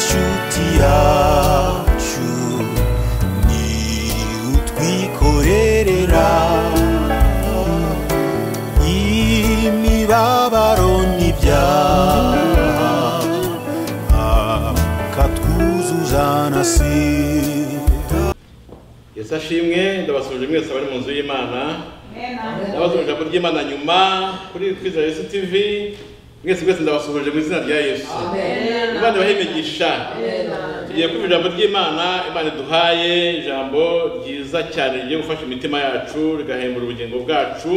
shuti yacu ni utwikorerera. Imibabaro n'ibyaha akatwuzuza na sida yesu ashimwe ndabasuje mwese abari mu nzu y'imana. Ndabasuje ijambo ry'imana nyuma kuri kwizera yesu tv mwese mwese ndabasuhuje mu izina rya yesu. Imana ibahe imigisha. Tugiye kumva ijambo ry'imana imana iduhaye ijambo ryiza cyane rigiye gufasha imitima yacu rigahembura ubugingo bwacu.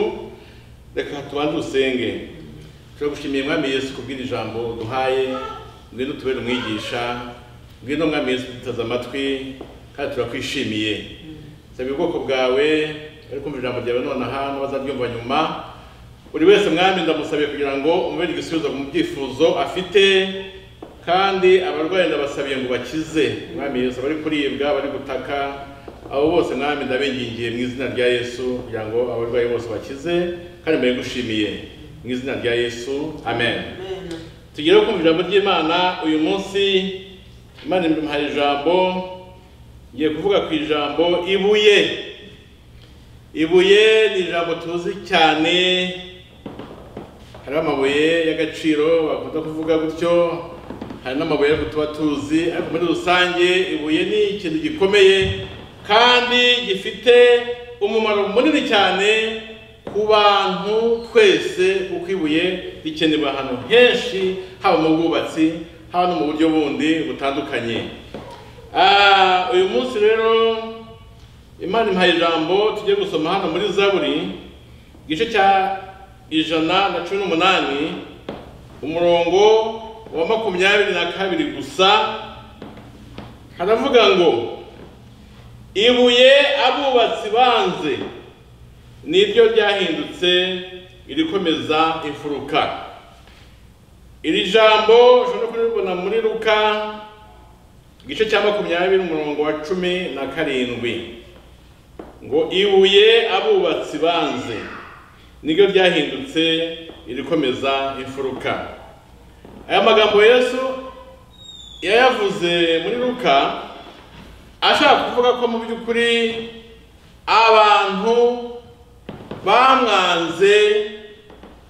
Reka tubanze dusenge turi gushimiye mwami yesu kubwira ijambo duhaye ngwino tubere umwigisha ngwino mwami yesu duteze amatwi kandi turakwishimiye. Saba ubwoko bwawe bari kumva ijambo ryawe nonaha n'abazaryumva nyuma buri wese mwami ndamusabiye kugira ngo umubere igisubizo mu byifuzo afite kandi abarwayi ndabasabiye ngo bakize. Mwami yesu abari kuribwa bari gutaka abo bose mwami ndabingingiye mu izina rya yesu kugira ngo abarwayi bose bakize kandi mbere gushimiye mu izina rya yesu. Amen. Tugere kumva ijambo ry'imana uyu munsi imana imuhaye ijambo ngiye kuvuga ku ijambo ibuye. Ibuye ni ijambo tuzi cyane hariho amabuye y'agaciro bakunda kuvuga gutyo. Hari n'amabuye ariko tuba tuzi ariko muri rusange ibuye ni ikintu gikomeye kandi gifite umumaro munini cyane ku bantu twese kuko ibuye rikenerwa ahantu henshi haba mu bwubatsi haba no mu buryo bundi butandukanye. Ah, uyu munsi rero imana impaye ijambo tugiye gusoma hano muri zaburi igice cya ijana na cumi n'umunani umurongo wa makumyabiri na kabiri gusa haravuga ngo ibuye abubatsi banze niryo ryahindutse irikomeza imfuruka. Iri jambo ushobora kuribona muri luka igice cya makumyabiri umurongo wa cumi na karindwi. Ngo ibuye abubatsi banze. Niryo ryahindutse irikomeza imfuruka. Aya magambo yesu yayavuze muri luka ashaka kuvuga ko mu by'ukuri abantu bamwanze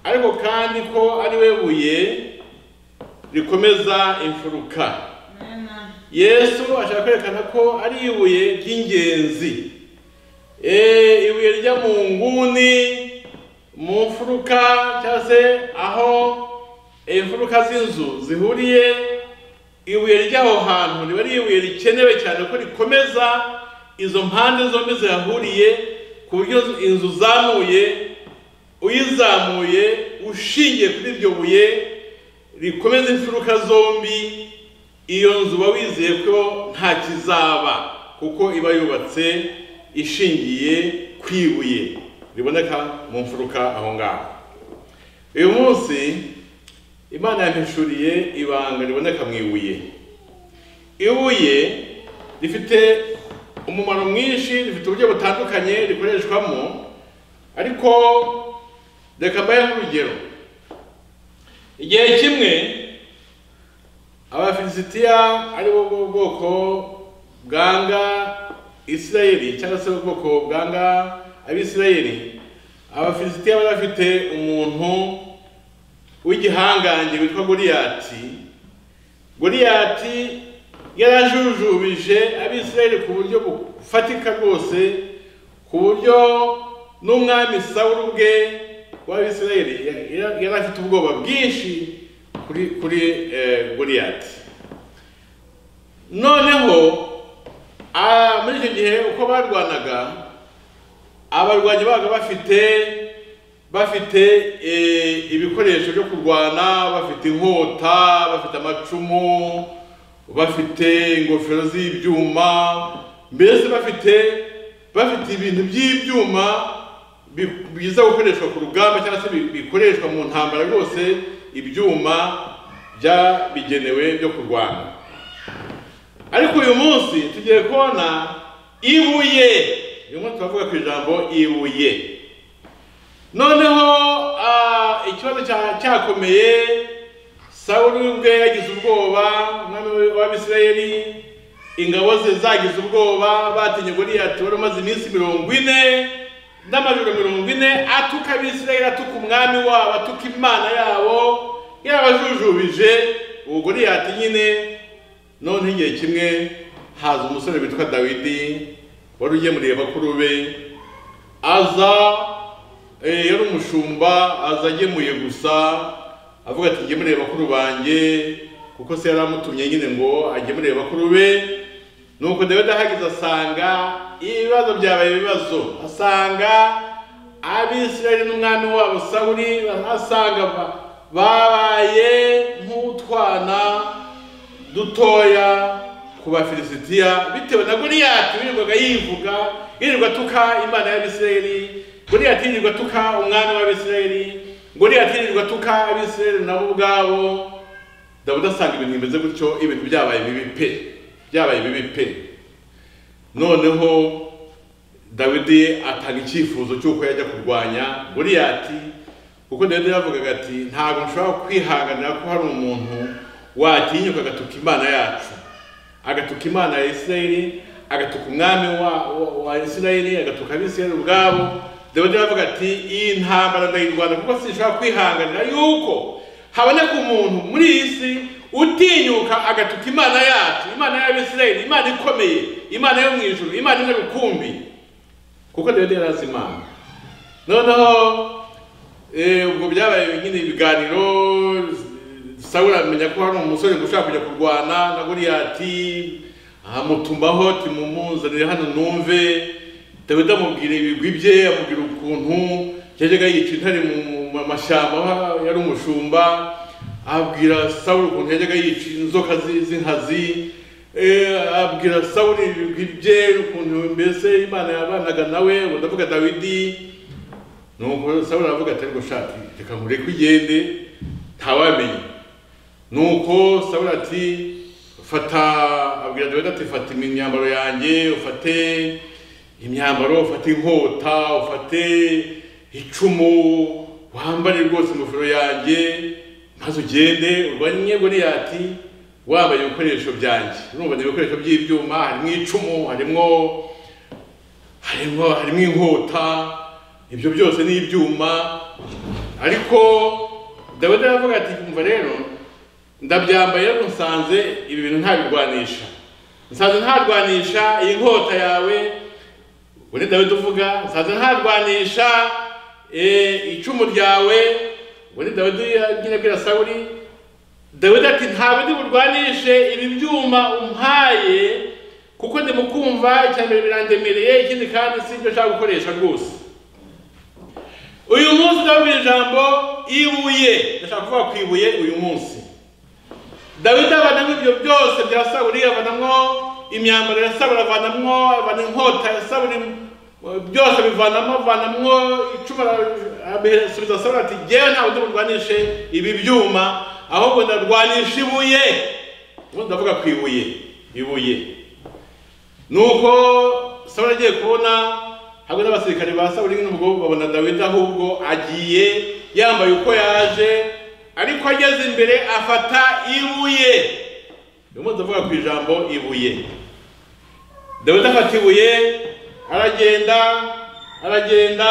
ariko kandi ko ari we buye rikomeza imfuruka. Yesu ashaka kwerekana ko ari ibuye ry'ingenzi. Eh, ibuye rijya mu nguni mu mfuruka cyangwa se aho imfuruka z'inzu zihuriye ibuye ry'aho hantu riba ari ibuye rikenewe cyane ko rikomeza izo mpande zombi zihahuriye ku buryo inzu uzamuye uyizamuye ushingiye kuri iryo buye rikomeza imfuruka zombi iyo nzu uba wizeye ko nta kizaba kuko iba yubatse ishingiye ku ibuye. Riboneka mu mfuruka aho ngaho. Uyu munsi imana yampishuriye ibanga riboneka mu ibuye. Ibuye rifite umumaro mwinshi rifite uburyo butandukanye rikoreshwamo ariko reka mbayeho urugero igihe kimwe abafilisitiya ari bo bwoko bwanga isirayeli cyangwa se ubwoko bwanga abisirayeli abafilisitiya bari bafite umuntu w'igihangange witwa goliyati. Goliyati yarajujubije abisirayeli ku buryo bufatika rwose ku buryo n'umwami sawuri ubwe w'abisirayeli yari afite ubwoba bwinshi kuri kuri eh, goliyati. Noneho Ah, muri icyo gihe uko barwanaga abarwanyi babaga bafite bafite eh, ibikoresho byo kurwana bafite inkota bafite amacumu bafite ingofero z'ibyuma mbese bafite bafite ibintu by'ibyuma bi- biza gukoreshwa ku rugamba cyangwa se bi- bikoreshwa mu ntambara rwose ibyuma byabigenewe byo kurwana. Ariko uyu munsi tugiye kubona ibuye. Uyu munsi turavuga ku ijambo ibuye noneho ikibazo cya- cyakomeye sawuli ubwe yagize ubwoba umwami w'abisirayeli ingabo ze zagize ubwoba batinye goliyati wari umaze iminsi mirongo ine n'amajoro mirongo ine atuka abisirayeli atuka umwami wabo atuka imana yabo yarabajujubije. Uwo goliyati nyine none igihe kimwe haza umusore witwa dawidi wari ugemuriye bakuru be aza eh, yari umushumba aza agemuye gusa avuga ati ngemuriye bakuru banjye kuko se yari amutumye nyine ngo agemuriye bakuru be nuko dawidi ahageze asanga ibibazo byabaye ibibazo. Asanga abisirayeli n'umwami wabo sawuli asanga ba- babaye nk'utwana dutoya. Ku bafilisitiya bitewe na goliyati wirirwaga yivuga yirirwa atuka imana y'abisirayeli goliyati yirirwa atuka umwami w'abisirayeli goliyati yirirwa atuka abisirayeli nabo ubwabo. Dawudi asanga ibintu bimeze gutyo ibintu byabaye bibi pe byabaye bibi pe. Noneho dawidi atanga icyifuzo cy'uko yajya kurwanya goliyati kuko dawidi yavugaga ati ntabwo nshobora kwihanganira ko hari umuntu watinyuka agatuka imana yacu. Agatuka imana ya isirayeli agatuka umwami wa, isirayeli agatuka abisirayeli ubwabo. Dawidi aravuga ati iyi ntambara ndayirwanya kuko sinshobora kwihanganira yuko haboneka umuntu muri iyi si utinyuka agatuka imana yacu imana y'abisirayeli imana ikomeye imana yo mu ijuru imana imwe rukumbi kuko dawidi yari azi imana. Noneho eh, ubwo byabaye nyine ibiganiro sawuli amenya ko hari umusore ushaka kujya kurwana na goliyati amutumaho ati mumuzanire hano numve. Dawidi amubwira ibigwi bye amubwira ukuntu yajyaga yica intare mu mashyamba yari umushumba. Abwira sawuli ukuntu yajyaga yica inzoka zi- z'inkazi. Eh, abwira sawuli ibigwi bye ukuntu mbese imana yabanaga nawe ndavuga dawidi. Nuko sawuli aravuga ati ariko shati reka nkureke ugende ntawamenya nuko sawuli ati fata abwira dawidi ati fata imyambaro yanjye ufate imyambaro ufate inkota ufate icumu wambare rwose ingofero yanjye maze ugende. Urwanye goliyati wambaye ibikoresho byanjye. Urumva ni ibikoresho by'ibyuma harimo icumu harimo harimo harimo inkota ibyo byose ni ibyuma. Ariko dawidi aravuga ati umva rero ndabyambaye ariko nsanze ibi bintu ntabirwanisha. Nsanze ntarwanisha iyi nkota yawe. Uri dawidi uvuga nsanze ntarwanisha eh, icumu ryawe. Uri dawidi nyine abwira sawuli. Dawidi ati ntabwo ndi burwanishe ibi byuma umpaye kuko ndi mukumva icya mbere birandemereye ikindi kandi si ibyo nshaka gukoresha rwose. Uyu munsi ndababwira ijambo ibuye. Ndashaka kuvuga ku ibuye uyu munsi. Dawidi avanamo ibyo byose bya sawuli avanamo imyambaro ya sawuli avanamo avana inkota ya sawuli byose bivanamo avanamo icumu asubiza sawuli ati jyewe ntabwo ndi burwanishe ibi byuma. Ahubwo ndarwanisha ibuye. Ubundi ndavuga ku ibuye ibuye. Nuko sawuli agiye kubona hamwe n'abasirikare ba sawuli n'ubwo babona dawidi ahubwo agiye yambaye uko yaje ariko ageze imbere afata ibuye. Uyu munsi ndavuga ku ijambo ibuye. Dawidi afata ibuye aragenda aragenda.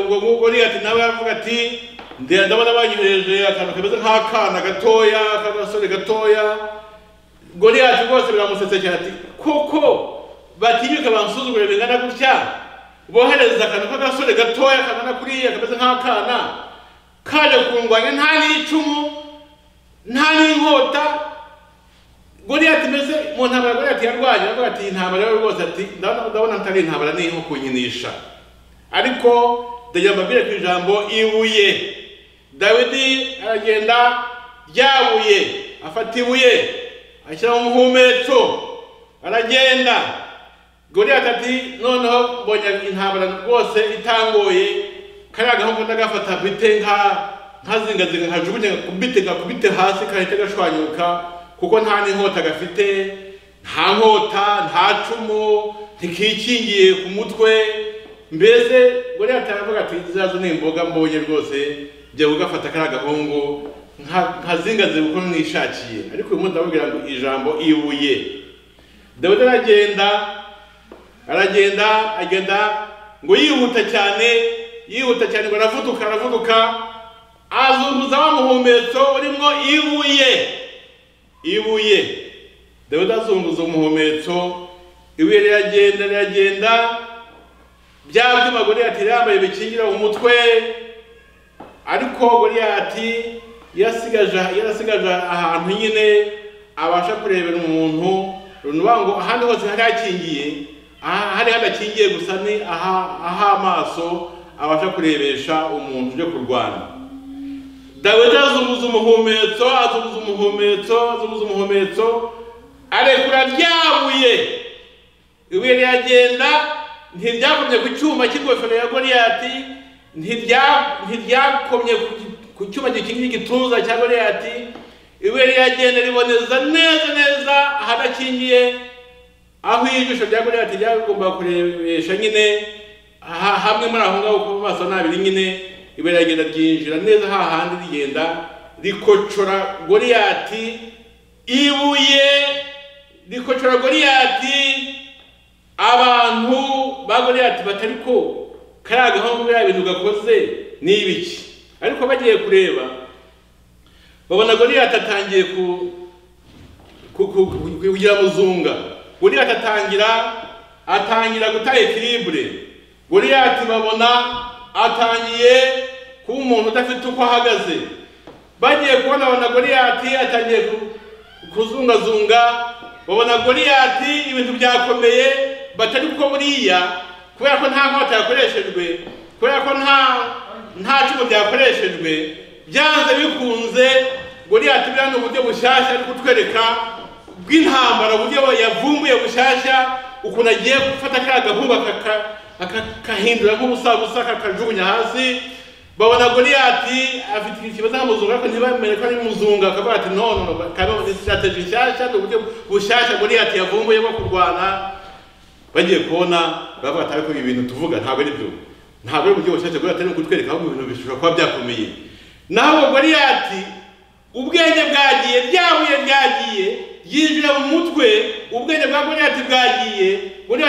Ubwo ngubwo goliyati nawe aravuga ati "Nde- ndabona banyohereje akantu kameze nk'akana gatoya k'agasore gatoya. Goliyati rwose biramusetse cyane ati koko batinyuka bansuzugure bingana gutya? Bohereza akantu k'agasore gatoya kangana kuriya kameze nk'akana kaje kundwanya nta n'icumu nta n'inkota goliyati meze mu ntambara goliyati yarwanye aravuga ati iyi ntambara rero rwose ati ndabona atari intambara ni nko kunyinisha ariko ndagira mbabwire ku ijambo ibuye dawidi aragenda ryabuye afata ibuye ashyira mu muhumetso aragenda goliyati ati noneho mbonye intambara rwose itangoye kariya gahungu ndagafata bite nka nkazingazinga nkajugunya kubite gakubite hasi kahita gashwanyuka kuko nta n'inkota gafite nta nkota nta cumu ntikikingiye ku mutwe. Mbese goliyati aravuga ati zirazo ni imboga mbonye rwose jya ugafata kariya gahungu nka- nkazingaze uko mwishakiye ariko uyu munsi ndababwira ngo ijambo ibuye dawidi aragenda aragenda agenda ngo yihuta cyane yihuta cyane ngo aravuduka aravuduka. Azunguza wa muhumetso urimo ibuye. Ibuye. Dawidi azunguza umuhumetso ibuye riragenda riragenda. Bya byuma goliyati yambaye bikingira umutwe ariko goliyati yarasigaje ahantu nyine abasha kurebera umuntu. Runuba ngo ahandi hose hari hakingiye. Aha- hari hadakingiye gusa ni aha amaso. Abasha kurebesha umuntu uje kurwana. Dawidi azunguza umuhumetso azunguza umuhumetso azunguza umuhumetso arekura ryabuye ibuye riragenda ntiryakomye ku cyuma cy'ingofero ya goliyati ntirya- ntiryakomye ku- cyuma gikingira igituza cya goliyati ibuye riragenda riboneza neza neza ahadakingiye aho ijisho rya goliyati ryagomba kurebesha nyine. Ha- hamwe muri aho ngaho ku maso n'abiri nyine ibuye riragenda ryinjira neza hahandi rigenda rikocora goliyati ibuye rikocora goliyati abantu ba goliyati batari ko kariya gahungu biriya bintu gakoze ni ibiki? Ariko bagiye kureba babona goliyati atangiye ku ku- ku- ku- kugira muzunga goliyati atangira atangira guta ekiribure goliyati babona atangiye kuba umuntu udafite uko ahagaze. Bagiye kubona babona goliyati atangiye ku- kuzungazunga. Babona goliyati ibintu byakomeye batari kuko buriya kubera ko nta nkota yakoreshejwe kubera ko nta nta cumu byakoreshejwe. Byanze bikunze goliyati buriya ni uburyo bushyashya ari kutwereka bw'intambara uburyo yavumbuye bushyashya ukuntu agiye gufata kariya gahungu akakahindura nk'ubusabusa akakajugunya hasi babona goliyati afite ikibazo nk'umuzungu ariko ntibamenye ko ari muzungu akavuga ati no no no kano ni strategy nshyashya ni uburyo bushyashya goliyati yavumbuye bwo kurwana. Bagiye kubona baravuga ati ariko ibi bintu tuvuga ntabwo ari byo. Ntabwo ari uburyo bushyashya goliyati ari kutwereka ahubwo ibintu bishobora kuba byakomeye naho goliyati ubwenge bwagiye ryabuye ryagiye yinjira mu mutwe ubwenge bwa goliyati bwagiye kuzu-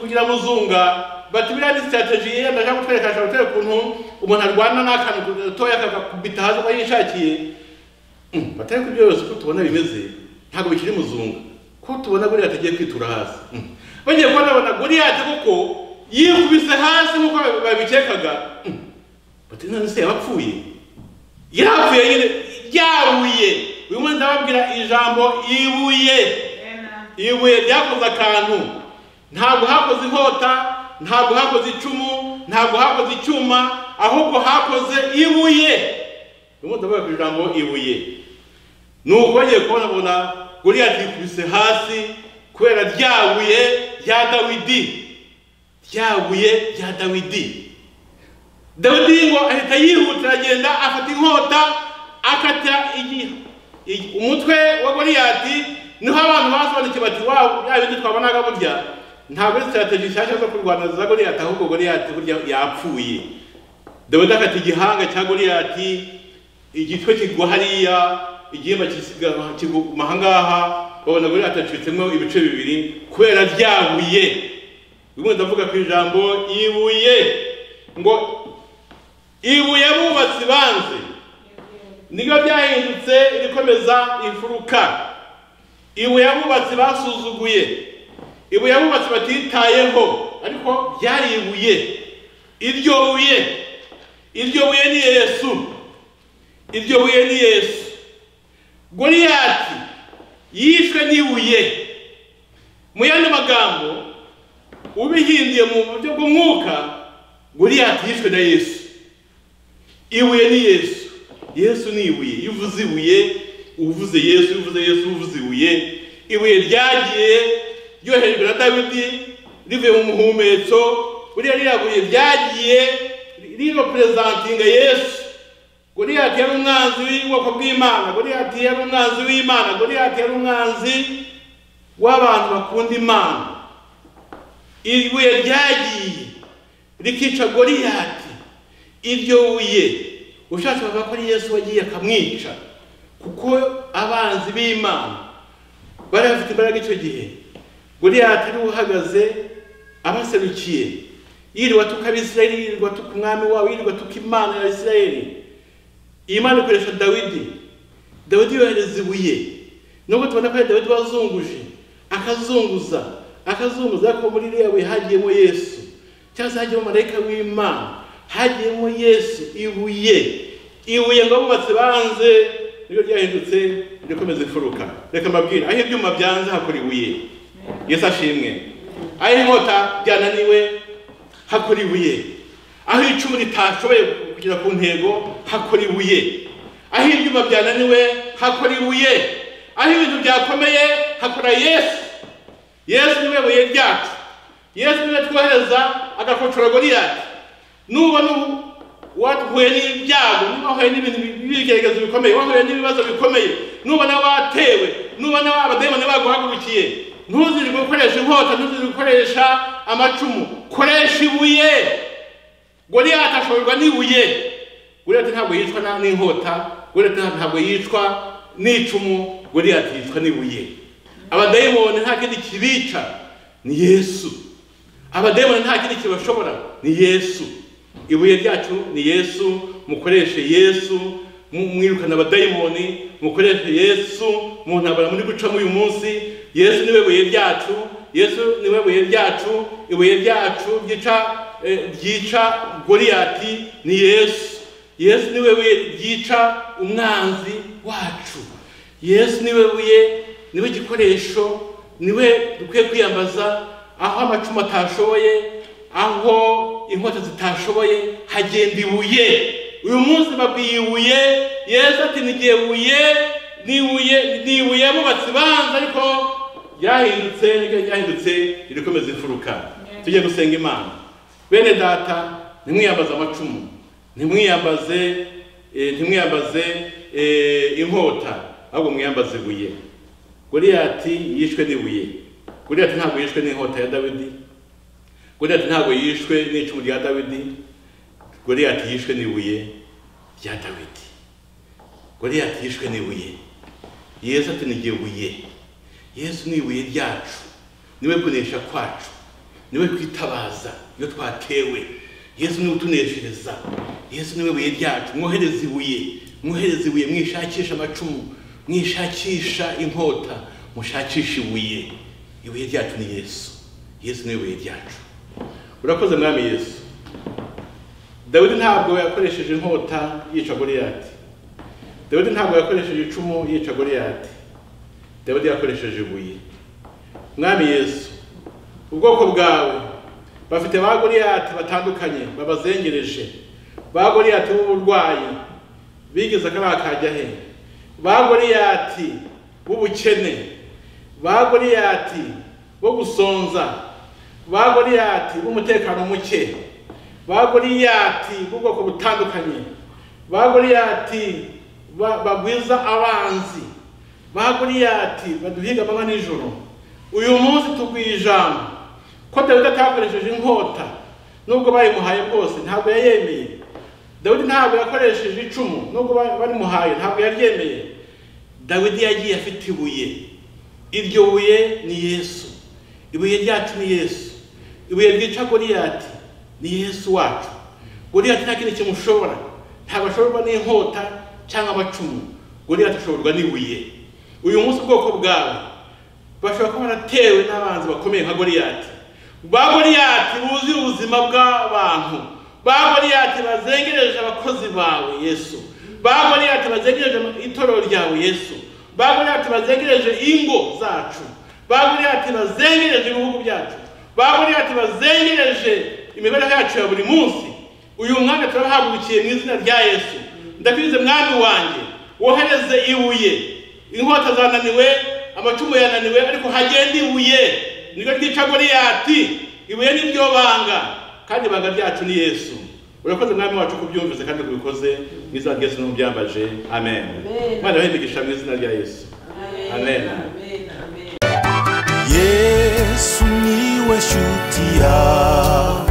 kugira muzunga. Bati biriya ni strategy ye ndashaka kutwereka ashobora kutwereka ukuntu umuntu arwana n'akantu gatoya akakubita hasi uko yishakiye Mm, batari ku byose ko tubona bimeze ntabwo bikiri muzunga. Ko tubona goliyati agiye kwitura hasi. Mm. bagiye kubona babona goliyati koko yikubise hasi nk'uko babikekaga. Mm. bati none se yabapfuye yarapfuye nyine ryabuye uyu munsi ndababwira ijambo ibuye. Ibuye ryakoze akantu. Ntabwo hakoze inkota ntabwo hakoze icumu ntabwo hakoze icyuma ahubwo hakoze ibuye. Uyu munsi ndavuga ku ijambo ibuye. Ni uko bagiye kubona bona goliyati yikubise hasi kubera rya buye rya dawidi. Rya buye rya dawidi. Dawidi ngo ahita yihutira agenda afata inkota akata umutwe wa goliyati ni ho abantu basobanukiwe bati wawu ya bindi twabonaga burya? Ntabwo ari strategy nshyashya zo kurwana za goliyati ahubwo goliyati burya yapfuye. Dawidi akata igihanga cya goliyati igitwe kigwa hariya igihimba kisiga- kiguma ahangaha babona goliyati acitsemo ibice bibiri kubera ryabuye. Bimwe ndavuga ku ijambo ibuye. Ngo ibuye bubatsi banze. Nibyo byahindutse irikomeza imfuruka. Ibuye abubatsi basuzuguye. Ibuye abubatsi batitayeho ariko ryari ibuye iryo buye iryo buye ni yesu. Iryo buye ni yesu. Goliyati yishwe n'ibuye. Mu yandi magambo ubihinduye mu buryo bw'umwuka goliyati yishwe na yesu. Ibuye ni yesu. Yesu ni ibuye. Iyo uvuze ibuye uvuze yesu. Uvuze yesu uvuze ibuye. Ibuye ryagiye ryoherejwe na dawidi rivuye mu muhumetso buriya ririya buye ryagiye riroperezentinga yesu goliyati yari umwanzi w'ubwoko bw'imana goliyati yari umwanzi w'imana goliyati yari umwanzi w'abantu bakunda imana. Ibuye ryagiye rikica goliyati. Iryo buye ushatse bavuga ko ari yesu wagiye akamwica kuko abanzi b'imana bari bafite imbaraga icyo gihe. Goliyati ari we uhagaze abaserukiye. Yirirwa atuka abisirayeli yirirwa atuka umwami wabo yirirwa atuka imana ya isirayeli. Iyi mana ikoresha dawidi. Dawidi yohereza ibuye. Nubwo tubona ko dawidi wazunguje akazunguza akazunguza. Ariko muri iriya buye hagiyemo yesu. Cyangwa se hagiyemo marayika w'imana. Hagiyemo yesu ibuye. Ibuye ngo abubatsi banze niryo ryahindutse rikomeza imfuruka reka mbabwire aho ibyuma byanze hakora ibuye. Yesu ashimwe aho inkota byananiwe hakora ibuye. Aho icumu ritashoboye kugera ku ntego hakora ibuye. Aho ibyuma byananiwe hakora ibuye. Aho ibintu byakomeye hakora yesu. Yesu ni we buye ryacu. Yesu ni we twohereza agakocora goliyati. Nubona wahuye n'ibyago niba wahuye n'ibintu b'ibigeragezo bikomeye wahuye n'ibibazo bikomeye nubona watewe nubona abadayimoni baguhagurukiye ntuzirirwe gukoresha inkota ntuzirirwe gukoresha amacumu. Koresha ibuye. Goliyati ashobozwa n'ibuye. Goliyati ntabwo yicwa n'inkota. Goliyati ntabwo yicwa n'icumu. Goliyati yicwa n'ibuye. Abadayimoni nta kindi kibica ni yesu. Abadayimoni nta kindi kibashobora. Ni yesu. Ibuye ryacu ni yesu. Mukoreshe yesu. Mwirukana abadayimoni. Mukoreshe yesu. Mu ntambara muri gucamo uyu munsi. Yesu ni we buye ryacu yesu ni we buye ryacu ibuye ryacu ryica eh, ryica goliyati ni yesu. Yesu ni we buye ryica umwanzi wacu. Yesu ni we buye ni we gikoresho ni we dukwiye kwiyambaza aho amacumu atashoboye aho inkota zitashoboye hagenda ibuye. Uyu munsi babwiye ibuye yesu ati nigiye buye ni ibuye ni ibuye bubatsi banza ariko ryahindutse niryo ryahindutse ririkomeza imfuruka. Tujye gusenga imana. Bene data ntimwiyambaze amacumu. Ntimwiyambaze eh, ntimwiyambaze eh, inkota ahubwo mwiyambaze ibuye goliyati yishwe n'ibuye goliyati ntabwo yishwe n'inkota ya dawidi. Goliyati ntabwo yishwe n'icumu rya dawidi. Goliyati yishwe n'ibuye rya dawidi. Goliyati yishwe n'ibuye yesu ati nigiye buye. Yesu ni ibuye ryacu ni we kunesha kwacu ni we kwitabaza iyo twatewe. Yesu ni we utuneshereza yesu ni we buye ryacu. Mwohereze ibuye mwohereze ibuye mwishakisha amacumu mwishakisha inkota mushakisha ibuye. Ibuye ryacu ni yesu yesu ni we buye ryacu. Urakoze mwami yesu. Dawidi ntabwo yakoresheje inkota yica goliyati. Dawidi ntabwo yakoresheje icumu yica goliyati. Dawidi yakoresheje ibuye. Mwami yesu ubwoko bwawe. Bafite ba goliyati batandukanye babazengereje. Ba goliyati b'uburwayi bigeze akaba kajya he? Ba goliyati b'ubukene ba goliyati bo gusonza ba goliyati b'umutekano muke ba goliyati b'ubwoko butandukanye ba goliyati ba- bagwiza abanzi. Ba goliyati baduhiga amanywa nijoro uyu munsi tugwiye ijambo ko dawidi atakoresheje inkota nubwo bayimuhaye bwose ntabwo yayemeye dawidi ntabwo yakoresheje icumu nubwo ba- barimuhaye ntabwo yaryemeye dawidi yagiye afite ibuye. Iryo buye ni yesu. Ibuye ryacu ni yesu. Ibuye ryica goliyati ni yesu wacu. Goliyati nta kindi kimushobora. Ntabwo ashoborwa n'inkota cyangwa amacumu. Goliyati ashoborwa n'ibuye uyu munsi ubwoko bwawe. Bashobora kuba baratewe n'abanzi bakomeye nka goliyati ba goliyati buzuye ubuzima bw'abantu. Ba goliyati bazengereje abakozi bawe yesu. Ba goliyati bazengereje itorero ryawe yesu. Ba goliyati bazengereje ingo zacu. Ba goliyati bazengereje ibihugu byacu. Ba goliyati bazengereje imibereho yacu ya buri munsi. Uyu mwanya turabahagurukiye mu izina rya yesu. Ndakwize mwami wanjye wohereze ibuye. Inkota zananiwe amacumu yananiwe ariko hagenda ibuye. Niryo ryica goliyati ibuye niryo banga kandi ibanga ryacu ni yesu. Urakoze mwami wacu kubyumvise kandi kubikoze mu izina rya yesu n'umubyambaje amen. Mwana wahimigisha mu izina rya yesu. Amen. Yesu ni we shuti yacu